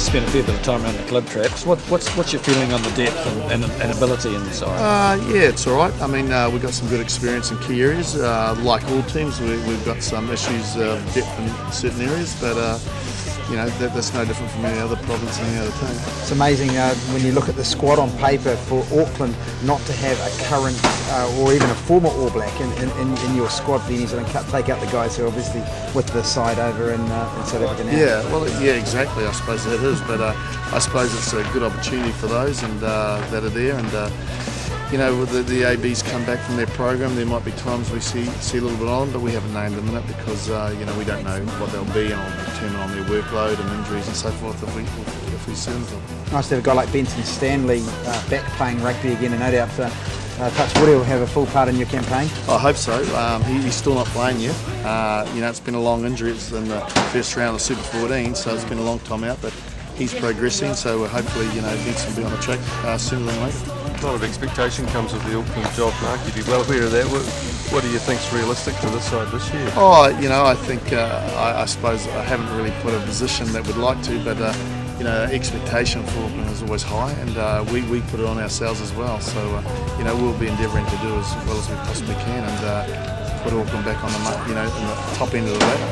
spent a fair bit of time around the club traps. What, what's what's your feeling on the depth and, and, and ability in side? Uh, yeah, it's all right. I mean, uh, we've got some good experience in key areas. Uh, like all teams, we, we've got some issues of depth in certain areas, but uh, you know that, that's no different from any other province and any other team. It's amazing uh, when you look at the squad on paper for Auckland not to have a current uh, or even a former All Black in, in, in your squad for the New Zealand Cup. Take out the guys who are obviously with the side over in, uh, in South Africa now. Yeah, well, yeah, exactly. I suppose it is, but uh, I suppose it's a good opportunity for those and uh, that are there. And uh, you know, the, the ABs come back from their program. There might be times we see see a little bit on them, but we haven't named them in it because uh, you know we don't know what they'll be, and determine on their workload and injuries and so forth if we if we see them. Nice to have a guy like Benson Stanley uh, back playing rugby again, and no doubt. Uh, uh, Touch Woody will have a full part in your campaign. I hope so. Um, he, he's still not playing yet. Uh, you know, it's been a long injury. It's in the first round of Super 14, so it's been a long time out. But he's progressing, so hopefully, you know, Benson will be on the track uh, sooner than later. A lot of expectation comes with the Auckland job, Mark. You'd be well aware of that. What, what do you think's realistic for this side this year? Oh, you know, I think uh, I, I, suppose I haven't really put a position that would like to, but uh, you know, expectation for Auckland is always high, and uh, we, we put it on ourselves as well. So, uh, you know, we'll be endeavouring to do as well as we possibly can, and uh, put Auckland back on the you know in the top end of the ladder.